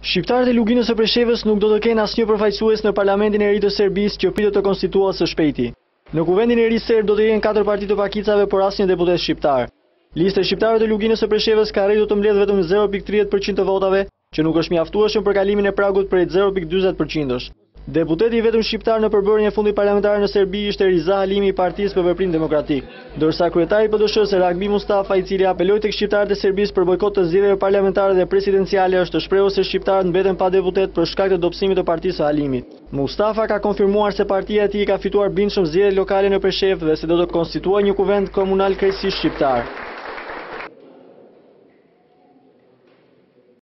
Shqiptarët e Luginës së Preshevës nuk do të kenë asnjë përfaqësues në Parlamentin e ri të Serbisë që pritet të konstituohet së shpejti. Në Kuvendin e ri serb do të jenë katër parti të pakicave por asnjë deputet shqiptar. Lista e shqiptarëve të Luginës së Preshevës ka arritur të mbledhë vetëm zero pikë tridhjetë përqind të votave, që nuk është mjaftueshëm për kalimin e pragut prej zero pikë dyzet përqindësh. Deputeti i vetëm shqiptar në përbërjen e fundit parlamentare në Serbi ishte Riza Halimi i Partisë për Veprim Demokratik, ndërsa kryetari i PDSH-së Ragmi Mustafa, i cili apeloi tek shqiptarët e Serbisë për bojkot të zgjedhjeve parlamentare dhe presidenciale është shprehur se shqiptarët mbetën pa deputet për shkak të dobësimit të partisë së Halimit. Mustafa ka konfirmuar se partia e tij ka fituar bindshëm zgjedhjet lokale në Preshevë dhe se do të konstituojë një kuvend komunal krejtësisht shqiptar.